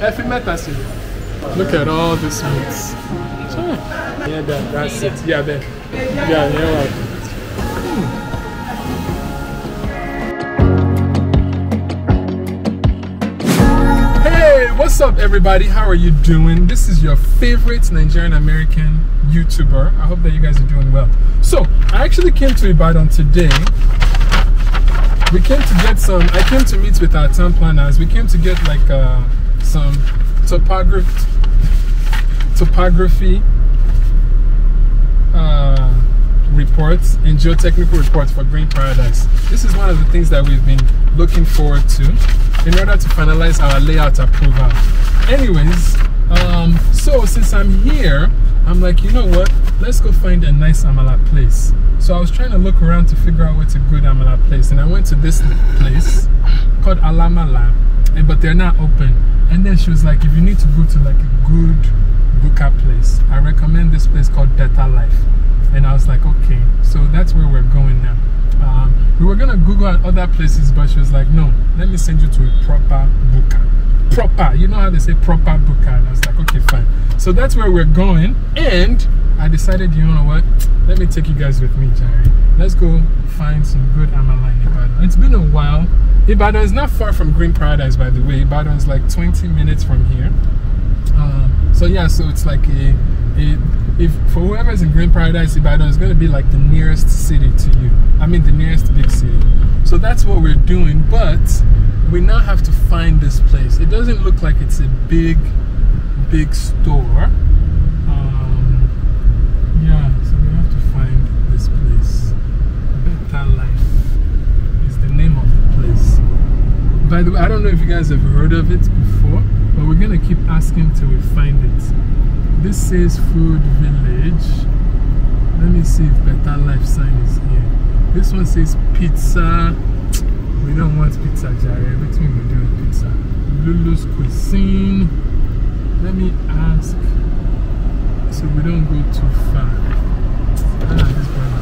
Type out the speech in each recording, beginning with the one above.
mẹ́ta sí. Look at all this meat. Sure. Yeah, that, that's it. Yeah, there. Yeah, yeah, right. Hey, what's up, everybody? How are you doing? This is your favorite Nigerian American YouTuber. I hope that you guys are doing well. So, I actually came to Ibadan today. We came to get some. I came to meet with our town planners. We came to get like uh, some topography, topography uh, reports and geotechnical reports for Green Paradise. This is one of the things that we've been looking forward to in order to finalize our layout approval. Anyways, um, so since I'm here, I'm like, you know what? Let's go find a nice Amala place. So I was trying to look around to figure out what's a good Amala place, and I went to this place called Alamala, and but they're not open. And then she was like, if you need to go to like a good buka place, I recommend this place called Better Life. And I was like, okay, so that's where we're going now. Um, we were gonna Google at other places, but she was like, no, let me send you to a proper buka. Proper, you know how they say proper buka? And I was like, okay, fine. So that's where we're going. And I decided, you know what? Let me take you guys with me, Jerry. Let's go find some good amala in Ibadan. It's been a while. Ibadan is not far from Green Paradise, by the way. Ibadan is like 20 minutes from here. Um, so yeah, so it's like a, a if for whoever's in Green Paradise, Ibadan is going to be like the nearest city to you. I mean, the nearest big city. So that's what we're doing, but we now have to find this place. It doesn't look like it's a big, big store. Um, yeah, so we have to find this place. Better Life is the name of the place. By the way, I don't know if you guys have heard of it before, but we're gonna keep asking till we find it. This says Food Village. Let me see if Better Life sign is here. This one says pizza. We don't want pizza, Jerry. Everything we do is pizza. Lulu's Cuisine. Let me ask so we don't go too far. Ah, this brother.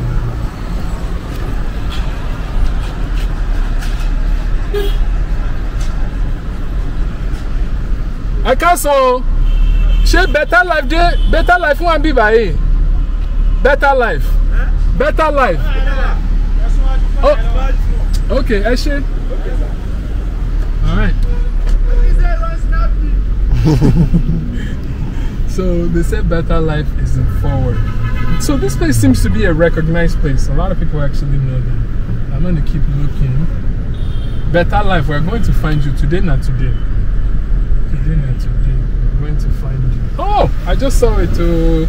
Káàsán o ṣé better life better life fún wa bí báyìí better life. Better life. Oh ok ẹ ṣe alright. So they said better life is in forward. So this place seems to be a recognized place. A lot of people actually know that. I'm going to keep looking better life. We're going to find you. Today not today. Today not today. We're going to find you. Oh i just saw it oh.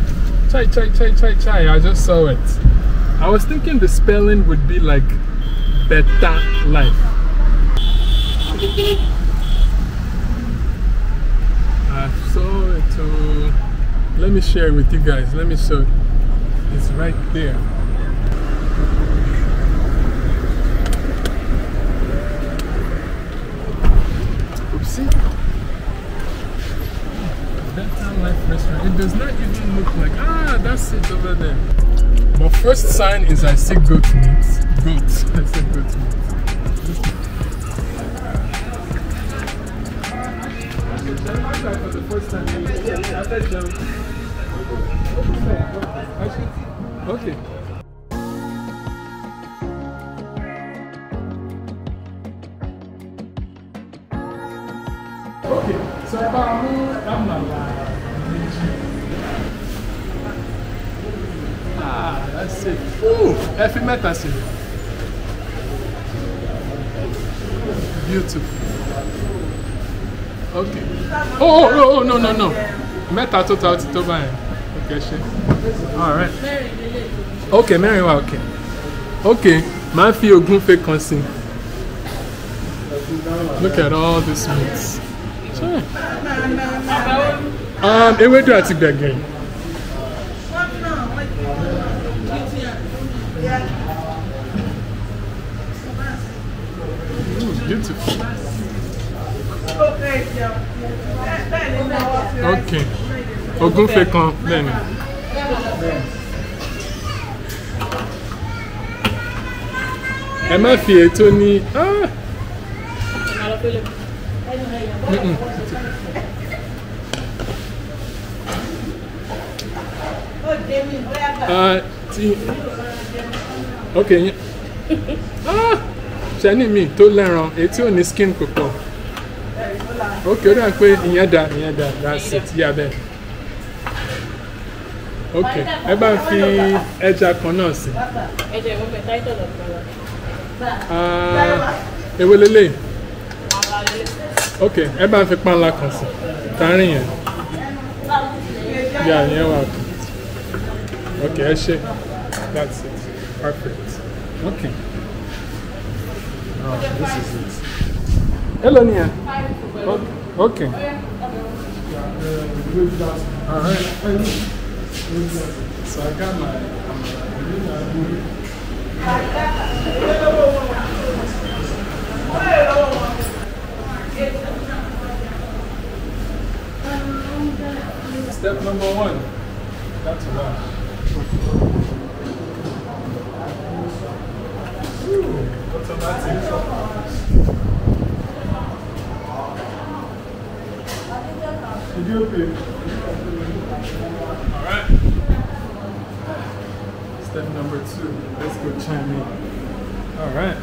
Chai chai chai chai chai. I just saw it. I was thinking the spelling would be like better life. I saw it oh. Let me share it with you guys. Let me show. It it's right there oopsie Better Life Restaurant. It does not even look like. Ah, that's it over there. My first sign is I see goat meat. Goat. I see goat meat. Okay, so ẹ bá mú àmàlà méjì. Ah, that's it. Beautiful. Okay. Oh, oh, oh, no, no, no. Mẹ́ta tó ta tó báyìí. Okay, ṣe. All right. Okay, mẹ́rin wá, okay. Okay, máa fi ògúnfe kan sí. Look at all this meat. Um, ewédú àti gbẹ̀gìrì. Beautiful. Okay. Ògúnfe kan bẹ́ẹ̀ ni. Ẹ má fi ètò ní. Ah! ok ah, ṣe ní mi tó lẹ́ran èyí tí ò ní skin púpọ̀ ok ó dà pé ìyẹn dà ìyẹn dà that's it yà bẹ́ẹ̀ ok ẹ bá ń fi ẹja kan náà sí. ẹja ìwọ́n bẹ̀ táìtọ̀ lọ́kọ̀ọ́. ewé lélẹ́yìn ok ẹ bá fi panla kan sí. Tààrin yẹn? Yà yẹn wà ok ẹ ṣe that's it. Perfect. Ok. Oh this is it. Hello nia. Ok. so I got my. Step number one. That's wash. Ooh, automatic. Did you okay? Alright. Step number two. Let's go chime in. Alright.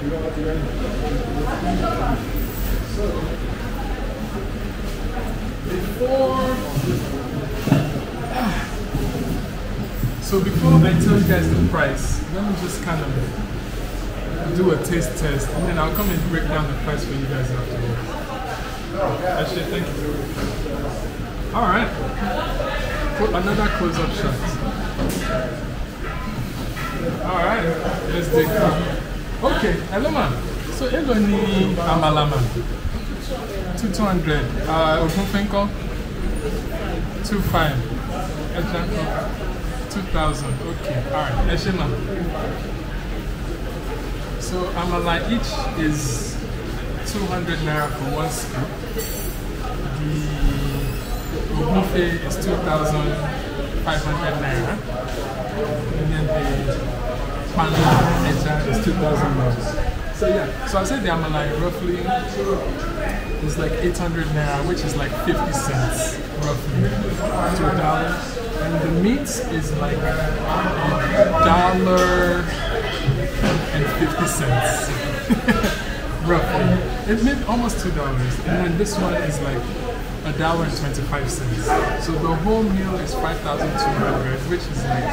So before I tell you guys the price, let me just kind of do a taste test and then I'll come and break down the price for you guys afterwards. Actually, thank you. Alright. Another close up shot. Alright, let's take that. Okay, hello man. So hello ni amala man. Two two hundred. Uh Ogunfinko. Two five. Ejanko. 2000 okay all right. Eshima. so amala each is 200 naira for one scoop. The ogunfe is 2500 naira. And then the eja is 2000 naira. So yeah. So i said the amala roughly is like 800 naira which is like 50 cents roughly. To a dollar and the meat is like a dollar and fifty cents, roughly. It made almost two dollars, and then this one is like a dollar and twenty-five cents. So the whole meal is five thousand two hundred, which is like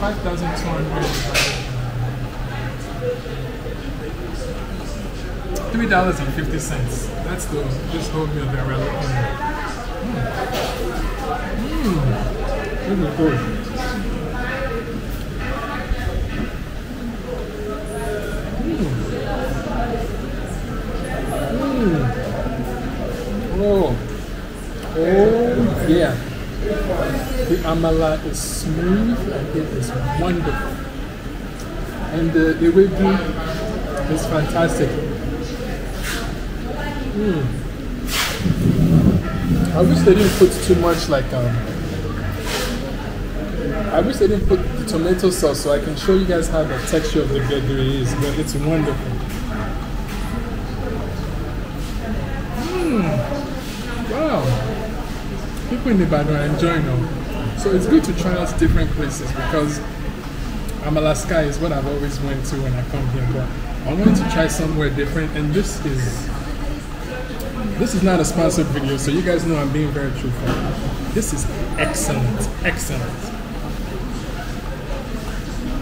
five thousand two hundred. Three dollars and fifty cents. That's the this whole meal that we're looking at. Oh, oh yeah. The amala is smooth and it is wonderful. And the ewedu is fantastic. Mm. I wish they didn't put too much like um. I wish they didn't put the tomato sauce so I can show you guys how the texture of the gbegiri is, but it's wonderful. Mm. Wow. People in Ibadan are enjoying them. So it's good to try out different places because Amala Skye is what I've always went to when I come here, but I wanted to try somewhere different and this is this is not a sponsored video, so you guys know I'm being very truthful. This is excellent, excellent.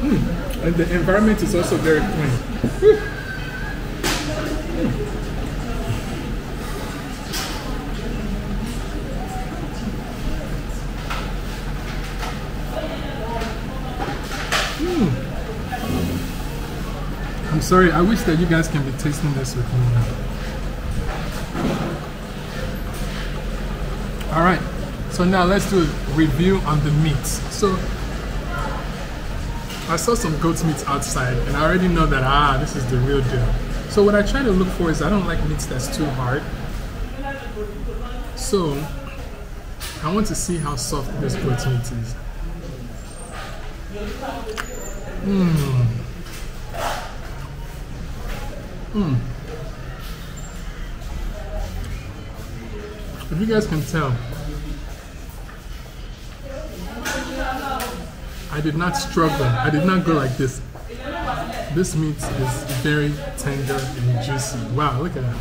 Mm. And the environment is also very clean. Whew. I'm sorry, I wish that you guys can be tasting this with me now. All right, so now let's do a review on the meat. So I saw some goat meat outside and I already know that, ah, this is the real deal. So what I try to look for is I don't like meats that's too hard. So I want to see how soft this goat meat is. Mmm. Mmm. If you guys can tell, I did not struggle. I did not go like this. This meat is very tender and juicy. Wow, look at that.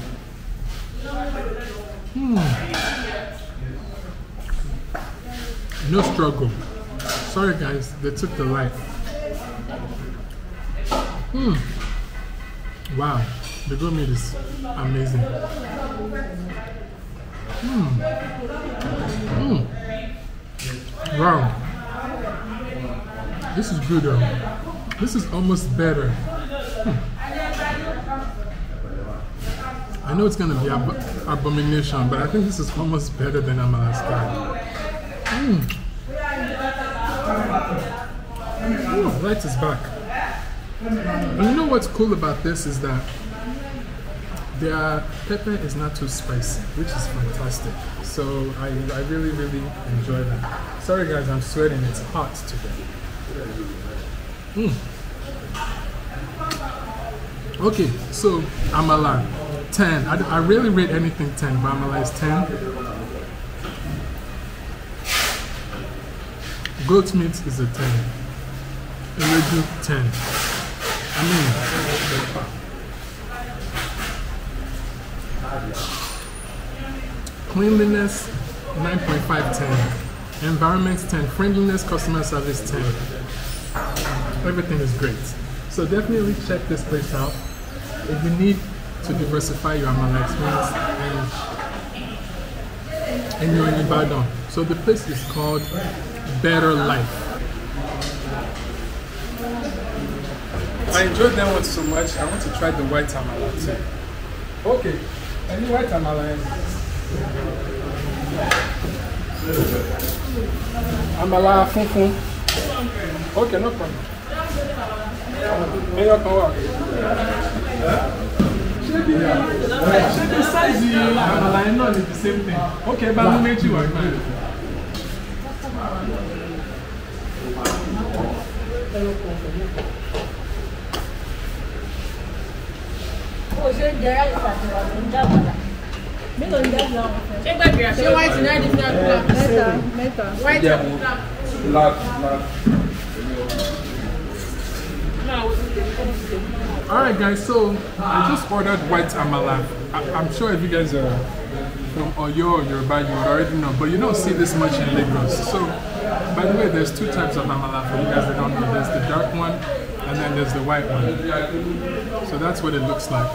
Hmm. No struggle. Sorry guys, they took the life. Hmm. Wow, the goat meat is amazing. Hmm. Hmm. Wow. This is good. This is almost better. Hmm. I know it's gonna be ab abomination, but I think this is almost better than Amala Skye. Mm. Ooh, light is back. And you know what's cool about this is that their pepper is not too spicy, which is fantastic. So I, I really, really enjoy that. Sorry guys, I'm sweating. It's hot today. Mm. Okay, so Amala, 10. I, I rarely rate anything 10, but Amala is 10. Goat meat is a 10. Ewedu 10. I mean, cleanliness 9.5 10. Environment 10. Friendliness, customer service 10. Everything is great. So definitely check this place out. If you need to diversify your Amala experience and, and you're in Ibadan. So the place is called Better Life. I enjoyed that one so much. I want to try the white amala too. Okay, any white amala? Amala funfun. Okay, no problem. Ẹyọ kan wà. Ṣé bí ṣé bí sáìzì àmàlà yẹn náà ni the same thing? Okay, bá mú méjì wà gbà. Ó ṣe jẹ ráìsì àti ìwà tó ń dàgbàdà. Mélòó ń ọ̀fẹ́? Ṣé náà di black. Black, Alright guys, so I just ordered white amala. I, I'm sure if you guys are from Oyo or Yoruba, you would already know, but you don't see this much in Lagos. So, by the way, there's two types of amala for you guys that don't know. There's the dark one, and then there's the white one. So that's what it looks like.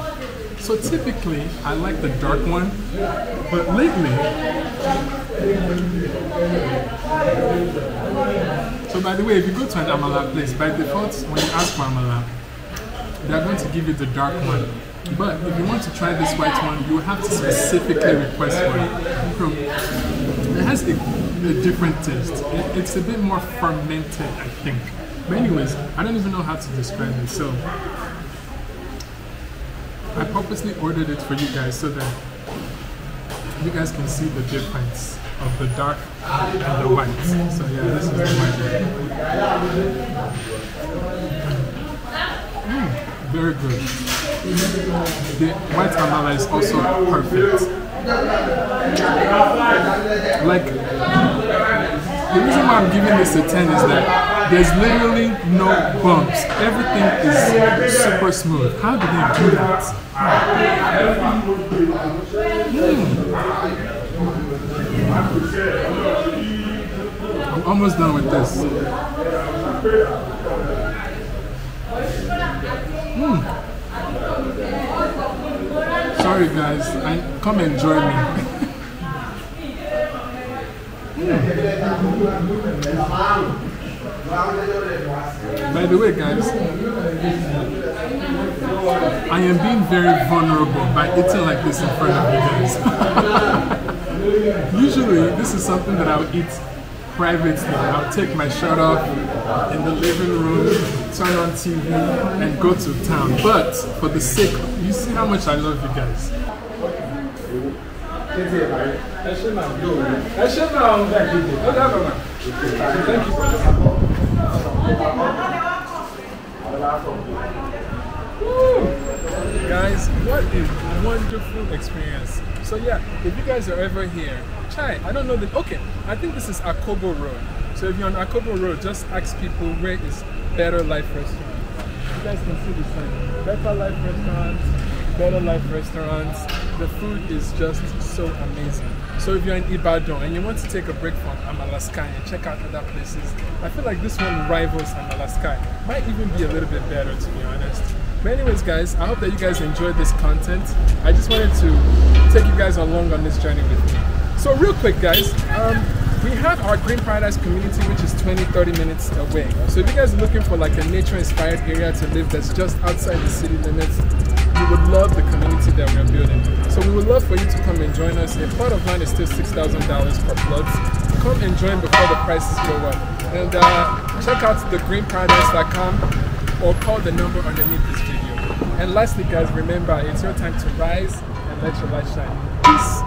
So typically, I like the dark one, but lately, so by the way, if you go to an amala place, by default, when you ask for amala, they're going to give you the dark one. But if you want to try this white one, you have to specifically request for it. It has a, a different taste. It, it's a bit more fermented, I think. But anyways, I don't even know how to describe it. So I purposely ordered it for you guys so that you guys can see the difference of the dark and the white. So yeah, this is the white one. Very good. The white amala is also perfect. Like, the reason why I'm giving this a 10 is that there's literally no bumps. Everything is super smooth. How do they do that? Mm. I'm almost done with this. Mm. Sorry guys, I, come enjoy me. By the way, guys, I am being very vulnerable by eating like this in front of you guys. Usually, this is something that I would eat privately. I'll take my shirt off in the living room, turn on TV, and go to town. But for the sake, you see how much I love you guys. Thank you Guys, what a wonderful experience. So yeah, if you guys are ever here, try. I don't know the okay. I think this is Akobo Road. So if you're on Akobo Road, just ask people where is Better Life Restaurant. You guys can see the sign. Better Life Restaurant, Better Life Restaurants. The food is just so amazing. So if you're in Ibadan and you want to take a break from Amala and check out other places, I feel like this one rivals Amala Might even be a little bit better to be honest. But anyways guys, I hope that you guys enjoyed this content. I just wanted to take you guys along on this journey with me. So real quick guys, um, we have our Green Paradise community which is 20-30 minutes away. So if you guys are looking for like a nature-inspired area to live that's just outside the city limits, you would love the community that we're building. So we would love for you to come and join us. A plot of land is still $6,000 per plot. Come and join before the prices go up. And uh, check out thegreenparadise.com or call the number underneath this video. And lastly guys, remember, it's your time to rise and let your light shine. Peace.